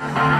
you